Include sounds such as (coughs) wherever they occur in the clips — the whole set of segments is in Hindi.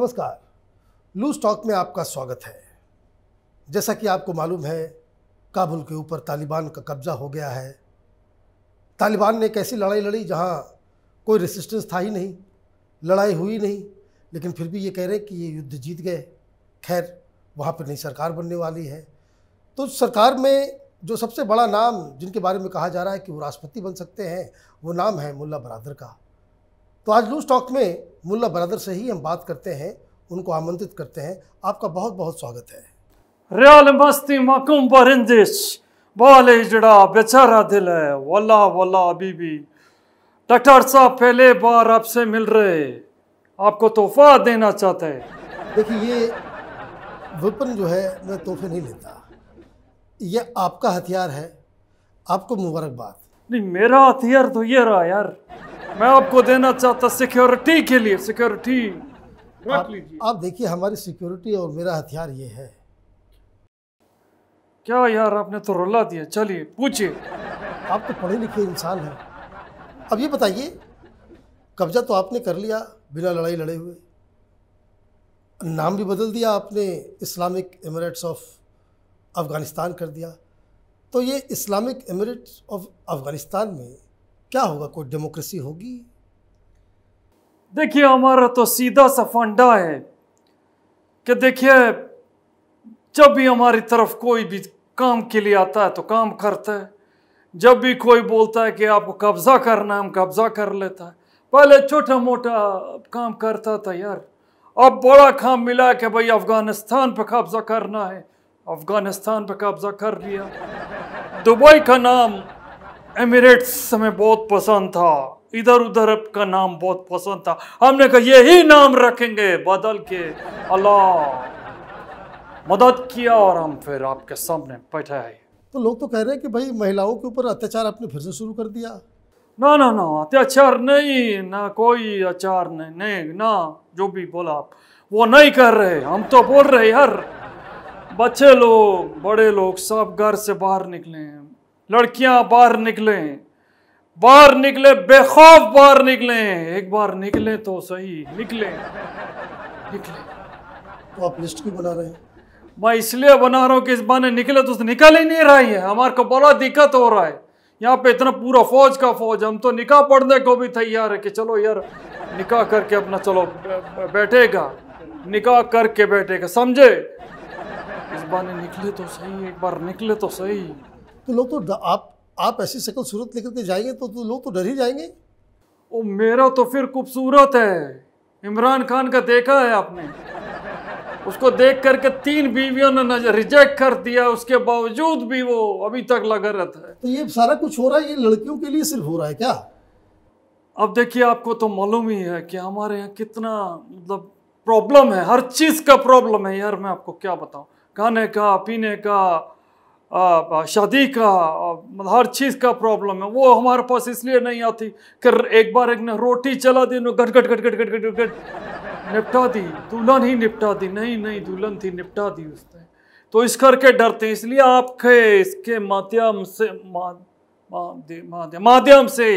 नमस्कार। लूज टॉक में आपका स्वागत है। जैसा कि आपको मालूम है, काबुल के ऊपर तालिबान का कब्ज़ा हो गया है। तालिबान ने एक ऐसी लड़ाई लड़ी जहाँ कोई रेसिस्टेंस था ही नहीं, लड़ाई हुई नहीं, लेकिन फिर भी ये कह रहे हैं कि ये युद्ध जीत गए। खैर, वहाँ पर नई सरकार बनने वाली है। तो सरकार में जो सबसे बड़ा नाम जिनके बारे में कहा जा रहा है कि वो राष्ट्रपति बन सकते हैं, वो नाम है मुल्ला बरादर का। तो आज लूज टॉक में मुल्ला बरादर से ही हम बात करते हैं उनको आमंत्रित करते हैं। आपका बहुत बहुत स्वागत है। रियाल मस्ती मकुम परिंदिश बाले जड़ा बेचारा दिल है। वल्ला वल्ला बीबी डॉक्टर साहब पहले बार आपसे मिल रहे। आपको तोहफा देना चाहते हैं। देखिए ये वेपन जो है मैं तोहफे नहीं लेता। ये आपका हथियार है। आपको मुबारकबाद। नहीं मेरा हथियार तो ये रहा यार। मैं आपको देना चाहता सिक्योरिटी के लिए सिक्योरिटी आप, आप देखिए हमारी सिक्योरिटी और मेरा हथियार ये है। क्या यार आपने तो रुला दिया। चलिए पूछिए। आप तो पढ़े लिखे इंसान हैं। अब ये बताइए कब्जा तो आपने कर लिया बिना लड़ाई लड़े हुए। नाम भी बदल दिया आपने इस्लामिक एमिरेट्स ऑफ़ अफ़गानिस्तान कर दिया। तो ये इस्लामिक एमिरेट्स ऑफ़ अफ़गानिस्तान में क्या होगा? कोई डेमोक्रेसी होगी? देखिए, हमारा तो सीधा सा फंडा है कि देखिए, जब भी हमारी तरफ़ कोई भी काम के लिए आता है तो काम करता है। जब भी कोई बोलता है कि आपको कब्जा करना हम कब्जा कर लेता है। पहले छोटा मोटा काम करता था यार। अब बड़ा काम मिला कि भाई अफ़गानिस्तान पर कब्जा करना है। अफ़गानिस्तान पर कब्जा कर लिया। दुबई का नाम एमिरेट्स हमें बहुत पसंद था। इधर उधर का नाम बहुत पसंद था। हमने कहा यही नाम रखेंगे बदल के अल्लाह। मदद किया और हम फिर आपके सामने बैठे हैं। तो लोग तो कह रहे हैं कि भाई महिलाओं के ऊपर अत्याचार आपने फिर से शुरू कर दिया। ना ना ना अत्याचार नहीं ना कोई अचार नहीं नहीं ना जो भी बोला आप वो नहीं कर रहे। हम तो बोल रहे यार बच्चे लोग बड़े लोग सब घर से बाहर निकले लड़कियाँ बाहर निकले बाहर निकले बेखौफ बाहर निकले। एक बार निकले तो सही निकले निकले। तो आप लिस्ट क्यों बना रहे हैं? मैं इसलिए बना रहा हूँ कि इस बाने निकले तो निकल ही नहीं रही है। हमारे को बड़ा दिक्कत हो रहा है। यहाँ पे इतना पूरा फौज का फौज हम तो निकाह पढ़ने को भी तैयार है कि चलो यार निकाह करके अपना चलो बैठेगा निकाह करके बैठेगा। समझे? इस बाने निकले तो सही एक बार निकले तो सही। तो लोग तो आप आप ऐसी शक्ल सूरत लेकर के जाएँगे तो, तो लोग तो डर ही जाएँगे। ओ मेरा तो फिर खूबसूरत है। इमरान खान का देखा है आपने? उसको देख करके तीन बीवियों ने नज़र रिजेक्ट कर दिया। उसके बावजूद भी वो अभी तक लगा रहता है। तो ये सारा कुछ हो रहा है ये लड़कियों के लिए सिर्फ़ हो रहा है क्या? अब देखिए आपको तो मालूम ही है कि हमारे यहाँ कितना मतलब प्रॉब्लम है। हर चीज़ का प्रॉब्लम है। यार मैं आपको क्या बताऊँ? खाने का पीने का शादी का मतलब हर चीज़ का प्रॉब्लम है। वो हमारे पास इसलिए नहीं आती कि एक बार एक ने रोटी चला दी गट गट गट गट गट गट गट निपटा दी। दुल्हन ही निपटा दी। नहीं नहीं, दुल्हन थी, निपटा दी उसने। तो इस करके डरते हैं, इसलिए आपके, इसके माध्यम से माध्यम माध्यम से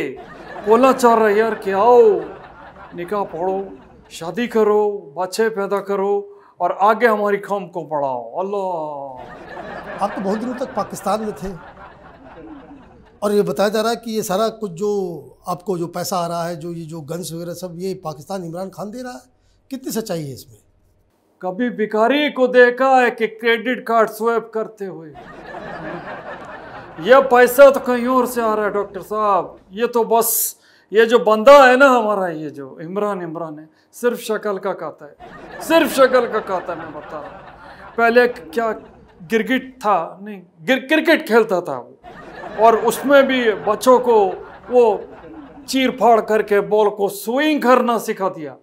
बोला चाह रहे यार कि आओ निकाह पढ़ो, शादी करो, बच्चे पैदा करो और आगे हमारी कौम को बढ़ाओ। अल्लाह! आप तो बहुत दिनों तक पाकिस्तान में थे। और ये बताया जा रहा है कि ये सारा कुछ जो आपको जो पैसा आ रहा है, जो ये जो गन्स वगैरह सब, ये पाकिस्तान इमरान खान दे रहा है। कितनी सच्चाई है इसमें? कभी भिखारी को देखा है कि क्रेडिट कार्ड स्वैप करते हुए? यह पैसा तो कहीं और से आ रहा है, डॉक्टर साहब। ये तो बस, ये जो बंदा है ना हमारा, ये जो इमरान इमरान है, सिर्फ़ शक्ल का कहता है। सिर्फ़ शक्ल का कहता है, मैं बता रहा हूँ। पहले क्या गिरगिट था, नहीं गिर क्रिकेट खेलता था वो। और उसमें भी बच्चों को वो चीर फाड़ करके बॉल को स्विंग करना सिखा दिया।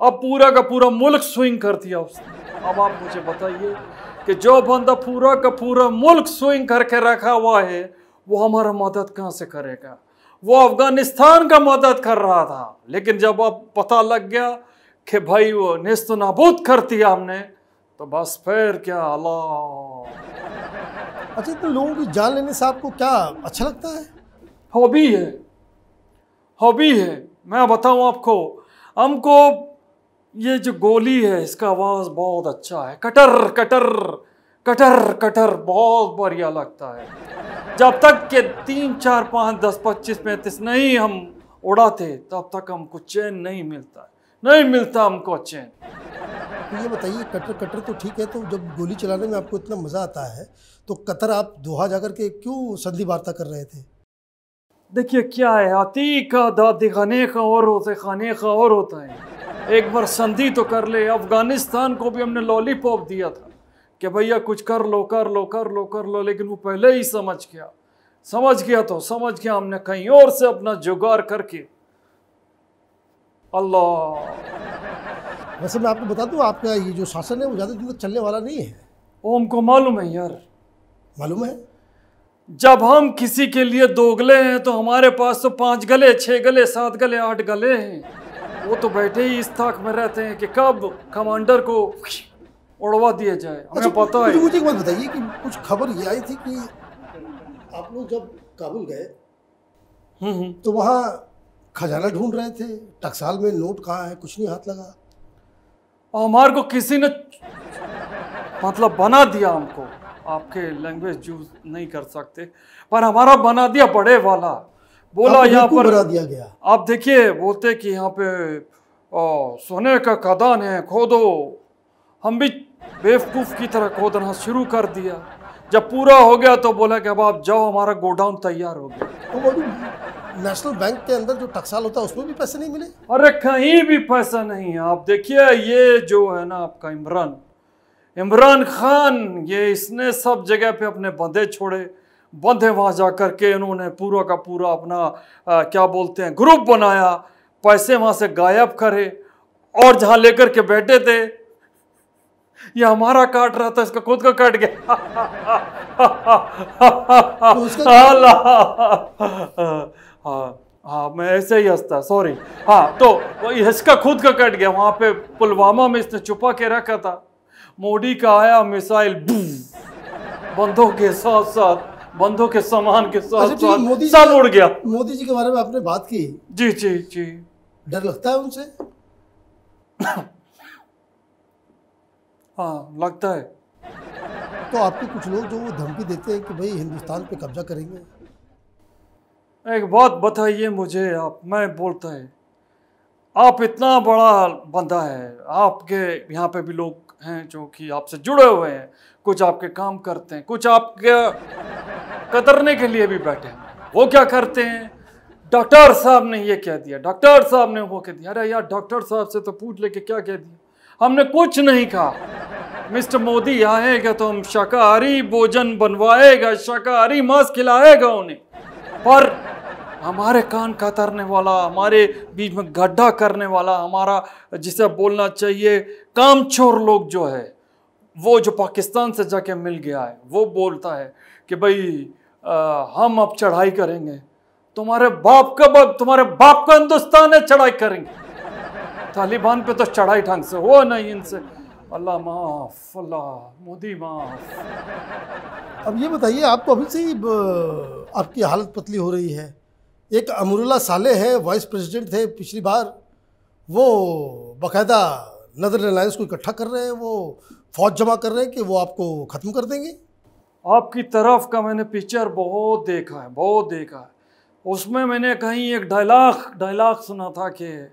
अब पूरा का पूरा मुल्क स्विंग कर दिया उसने। अब आप मुझे बताइए कि जो बंदा पूरा का पूरा मुल्क स्विंग करके रखा हुआ है, वो हमारा मदद कहाँ से करेगा? वो अफ़गानिस्तान का मदद कर रहा था। लेकिन जब अब पता लग गया कि भाई वो नेस्त नाबूद कर दिया हमने तो बस फिर क्या, अल्लाह। अच्छा तो लोगों की जान लेने से आपको क्या अच्छा लगता है? हॉबी है। हॉबी है। मैं बताऊँ आपको, हमको ये जो गोली है, इसका आवाज़ बहुत अच्छा है। कटर कटर कटर कटर, बहुत बढ़िया लगता है। जब तक के तीन, चार, पाँच, दस, पच्चीस, पैंतीस नहीं हम उड़ाते, तब तक हमको चैन नहीं मिलता। नहीं मिलता हमको चैन। तो ये बताइए, कटर कटर तो ठीक है तो जब गोली चलाने में आपको इतना मज़ा आता है तो कतर आप दोहा जाकर के क्यों संधि वार्ता कर रहे थे? देखिए, क्या है आती का दादी खाने का और होता है खाने का और होता है। एक बार संधि तो कर ले, अफ़गानिस्तान को भी हमने लॉलीपॉप दिया था कि भैया कुछ कर लो कर लो कर लो कर लो, लेकिन वो पहले ही समझ गया। समझ गया तो समझ गया, हमने कहीं और से अपना जुगाड़ करके। अल्लाह। वैसे मैं आपको बता दूँ आपका ये जो शासन है वो ज़्यादा दिन तक चलने वाला नहीं है? वो हमको मालूम है यार। मालूम है? जब हम किसी के लिए दोगले हैं तो हमारे पास तो पाँच गले छह गले सात गले आठ गले हैं। वो तो बैठे ही इस ताक में रहते हैं कि कब कमांडर को उड़वा दिया जाए। हमें अच्छा, पता है। मुझे एक बात बताइए कि कुछ खबर ये आई थी कि आप लोग जब काबुल गए हम्म, हम्म। तो वहाँ खजाना ढूंढ रहे थे टकसाल में नोट कहाँ है कुछ नहीं हाथ लगा। हमारे को किसी ने मतलब बना दिया हमको। आपके लैंग्वेज यूज़ नहीं कर सकते पर हमारा बना दिया बड़े वाला। बोला यहाँ पर बना दिया गया। आप देखिए बोलते कि यहाँ पे ओ, सोने का खदान है खोदो। हम भी बेवकूफ़ की तरह खोदना शुरू कर दिया। जब पूरा हो गया तो बोला कि अब आप जाओ हमारा गोडाउन तैयार हो गया। तो नेशनल बैंक के अंदर जो टकसाल होता है उसमें भी पैसे नहीं मिले? अरे कहीं भी पैसा नहीं है। आप देखिए ये जो है ना आपका इमरान। इमरान खान ये इसने सब जगह पे अपने बंदे छोड़े। बंदे वहाँ जा करके इन्होंने पूरा का पूरा अपना आ, क्या बोलते हैं ग्रुप बनाया। पैसे वहाँ से गायब करे और जहाँ लेकर के बैठे थे। ये हमारा काट रहा था इसका खुद का कट गया। अल्लाह। हाँ हाँ मैं ऐसे ही हंसता सॉरी हाँ तो इसका खुद का कट गया वहाँ पे पुलवामा में इसने छुपा के रखा था। मोदी का आया मिसाइल बूम! बंदों के साथ साथ बंदों के सामान के अच्छा साथ मोदी साथ जी सब उड़ गया। मोदी जी के बारे में आपने बात की? जी जी जी। डर लगता है उनसे? (coughs) हाँ लगता है। तो आपके कुछ लोग जो वो धमकी देते हैं कि भाई हिंदुस्तान पे कब्जा करेंगे। एक बात बताइए मुझे आप, मैं बोलता है, आप इतना बड़ा बंदा है, आपके यहाँ पे भी लोग हैं जो कि आपसे जुड़े हुए हैं, कुछ आपके काम करते हैं, कुछ आपके कतरने के लिए भी बैठे हैं, वो क्या करते हैं? डॉक्टर साहब ने ये कह दिया, डॉक्टर साहब ने वो कह दिया, अरे यार डॉक्टर साहब से तो पूछ लेके क्या कह दिया? हमने कुछ नहीं कहा। मिस्टर मोदी आएगा तो हम शाकाहारी भोजन बनवाएगा, शाकाहारी मांस खिलाएगा उन्हें, पर हमारे कान कतरने वाला हमारे बीच में गड्ढा करने वाला हमारा जिसे बोलना चाहिए कामचोर लोग जो है वो जो पाकिस्तान से जाके मिल गया है वो बोलता है कि भाई आ, हम अब चढ़ाई करेंगे। तुम्हारे बाप का बाप तुम्हारे बाप का हिंदुस्तान है चढ़ाई करेंगे। तालिबान पे तो चढ़ाई ढंग से हो नहीं इनसे। अल्लाह माफ़ अल्लाह मोदी माफ़। अब ये बताइए आपको अभी से ही आपकी हालत पतली हो रही है। एक अमरुल्ला साले है वाइस प्रेसिडेंट थे पिछली बार। वो बकायदा नदर अलायंस को इकट्ठा कर रहे हैं, वो फौज जमा कर रहे हैं कि वो आपको ख़त्म कर देंगे। आपकी तरफ़ का मैंने पिक्चर बहुत देखा है, बहुत देखा है। उसमें मैंने कहीं एक डायलाग डायलॉग सुना था कि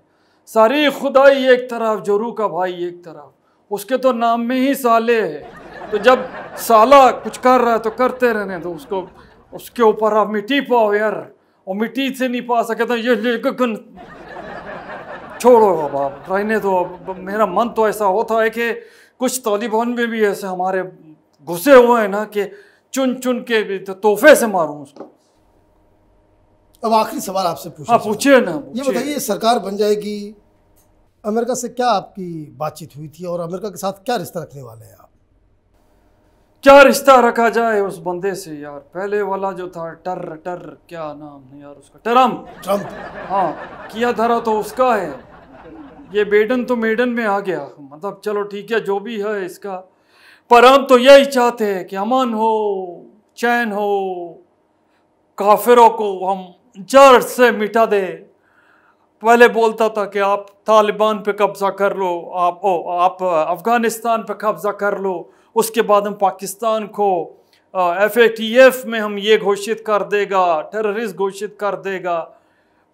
सारी खुदाई एक तरफ़, जोरू का भाई एक तरफ़। उसके तो नाम में ही साले है। तो जब साला कुछ कर रहा है तो करते रहने दो उसको। उसके ऊपर आप मिट्टी पाओ यार। और मिट्टी से नहीं पा सके तो ये लेकर गन छोड़ो अब आप रहने दो। अब मेरा मन तो ऐसा होता है कि कुछ तालिबान में भी ऐसे हमारे घुसे हुए हैं ना कि चुन चुन के भी तो तोहफे से मारूं उसको। अब आखिरी सवाल आपसे पूछना हाँ चाहूँ। पूछिए ना ये बताइए सरकार बन जाएगी अमेरिका से क्या आपकी बातचीत हुई थी और अमेरिका के साथ क्या रिश्ता रखने वाले हैं आप? क्या रिश्ता रखा जाए उस बंदे से यार? पहले वाला जो था टर टर क्या नाम है यार उसका? ट्रंप। ट्रंप हाँ किया धरा तो उसका है। ये बेडन तो मेडन में आ गया। मतलब चलो ठीक है जो भी है इसका। पर हम तो यही चाहते हैं कि अमन हो चैन हो काफिरों को हम जड़ से मिटा दे। पहले बोलता था कि आप तालिबान पे कब्जा कर लो आप ओ आप अफ़गानिस्तान पे कब्जा कर लो। उसके बाद हम पाकिस्तान को एफ़ ए टी एफ़ में हम ये घोषित कर देगा टेररिस्ट घोषित कर देगा।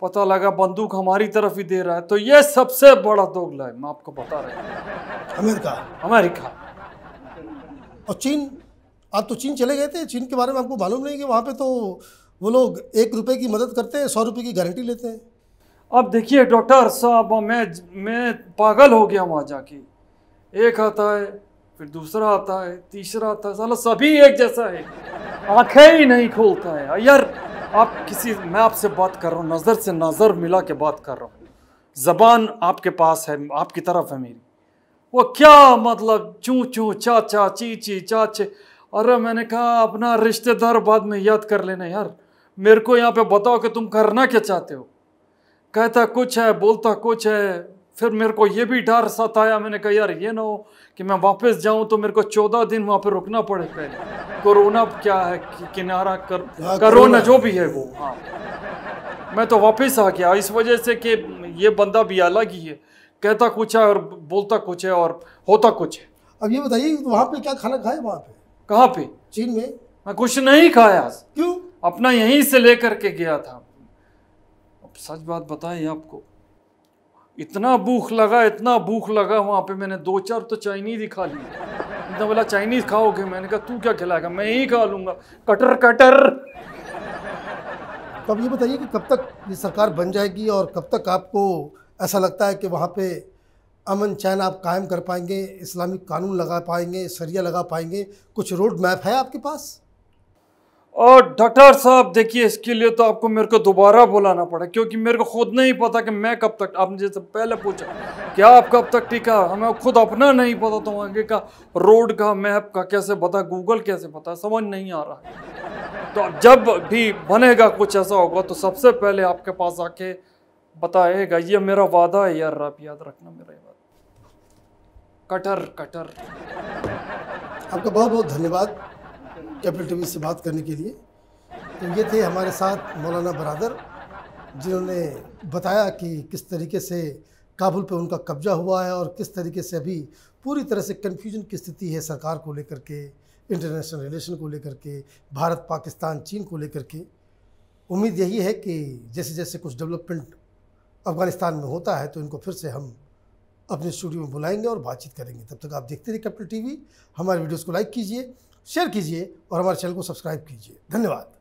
पता लगा बंदूक हमारी तरफ़ ही दे रहा है। तो ये सबसे बड़ा दोगला है मैं आपको बता रहा हूँ। अमेरिका? अमेरिका। और चीन? आप तो चीन चले गए थे। चीन के बारे में आपको मालूम नहीं कि वहाँ पे तो वो लोग एक रुपए की मदद करते हैं सौ रुपए की गारंटी लेते हैं। अब देखिए डॉक्टर साहब मैं मैं पागल हो गया वहाँ जाके एक आता है फिर दूसरा आता है, तीसरा आता है, साला सभी एक जैसा है। आँखें ही नहीं खोलता है। यार, आप किसी, मैं आपसे बात कर रहा हूँ, नज़र से नज़र मिला के बात कर रहा हूँ। ज़बान आपके पास है, आपकी तरफ़ है मेरी। वो क्या मतलब चू चू, चा चा, ची ची चाचे अरे मैंने कहा, अपना रिश्तेदार बाद में याद कर लेना यार। मेरे को यहाँ पे बताओ कि तुम करना क्या चाहते हो। कहता, कुछ है, बोलता, कुछ है। फिर मेरे को ये भी डर सताया मैंने कहा यार ये ना हो कि मैं वापस जाऊँ तो मेरे को चौदह दिन वहाँ पे रुकना पड़े पहले। कोरोना क्या है? कि किनारा कर हाँ, कोरोना। जो भी है वो हाँ। मैं तो वापस आ गया। इस वजह से कि ये बंदा भी अलग ही है। कहता कुछ है और बोलता कुछ है और होता कुछ है। अब ये बताइए वहाँ पे क्या खाना खाए वहाँ पे? कहाँ पे? चीन में। मैं कुछ नहीं खाया। क्यों? अपना यहीं से लेकर के गया था। अब सच बात बताएँ आपको इतना भूख लगा, इतना भूख लगा, वहाँ पे मैंने दो चार तो चाइनीज़ ही खा ली। इतना बोला, चाइनीज़ खाओगे? मैंने कहा, तू क्या खिलाएगा? मैं ही खा लूँगा। Cutter cutter. तो अब ये बताइए कि कब तक ये सरकार बन जाएगी और कब तक आपको ऐसा लगता है कि वहाँ पे अमन चैन आप कायम कर पाएँगे इस्लामिक कानून लगा पाएँगे सरिया लगा पाएँगे? कुछ रोड मैप है आपके पास? और डॉक्टर साहब, देखिए, इसके लिए तो आपको मेरे को दोबारा बुलाना पड़ा, क्योंकि मेरे को खुद नहीं पता कि मैं कब तक, आपने जैसे पहले पूछा क्या आप कब तक टिका हमें खुद अपना नहीं पता तो आगे का रोड का, मैप का कैसे पता, गूगल कैसे पता, समझ नहीं आ रहा। तो जब भी बनेगा कुछ ऐसा होगा तो सबसे पहले आपके पास आके बताएगा, ये मेरा वादा है यार, आप याद रखना मेरा ये वादा। Cutter cutter. आपका बहुत बहुत धन्यवाद। कैपिटल टीवी से बात करने के लिए। तो ये थे हमारे साथ मौलाना बरदर, जिन्होंने बताया कि किस तरीके से काबुल पे उनका कब्जा हुआ है और किस तरीके से अभी पूरी तरह से कन्फ्यूज़न की स्थिति है सरकार को लेकर के इंटरनेशनल रिलेशन को लेकर के, भारत, पाकिस्तान, चीन को लेकर के। उम्मीद यही है कि जैसे जैसे कुछ डेवलपमेंट अफ़गानिस्तान में होता है तो इनको फिर से हम अपने स्टूडियो में बुलाएँगे और बातचीत करेंगे। तब तक आप देखते रहिए कैपिटल टीवी। हमारे वीडियोस को लाइक कीजिए। शेयर कीजिए और हमारे चैनल को सब्सक्राइब कीजिए। धन्यवाद।